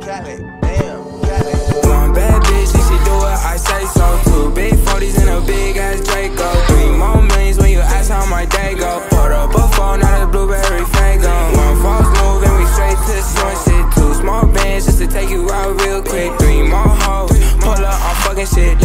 Cali, damn, Cali. One bad bitch, she do it. I say so. Two big 40s and a big ass Draco. Three more millions when you ask how my day go. Put up a phone, not a blueberry fango. One false move and we straight to the joint. Two small bands just to take you out real quick. Three more hoes, pull up, I'm fucking shit.